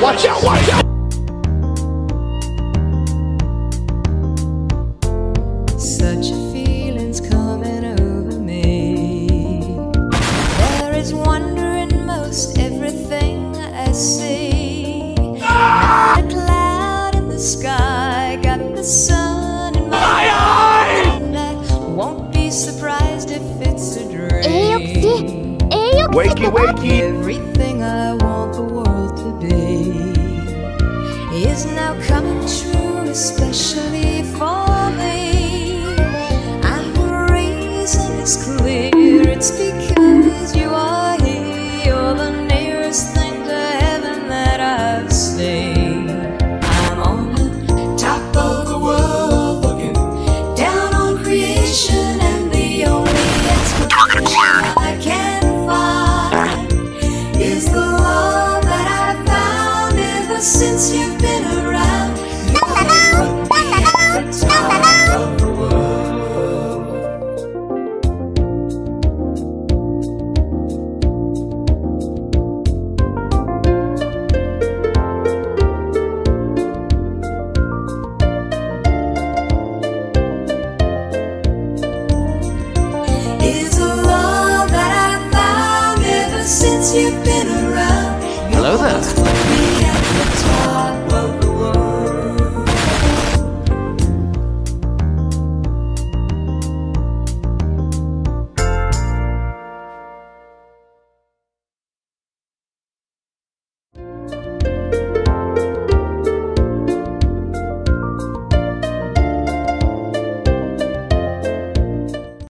Watch out, watch out! Such a feeling's coming over me. There is wonder in most everything I see. Ah! A cloud in the sky, got the sun in my, my eye! And I won't be surprised if it's a dream. Wakey, wakey! Everything now coming true, especially for me. And the reason is clear it's because you are here. You're the nearest thing to heaven that I've seen. I'm on the top of the world, looking down on creation, Hello there.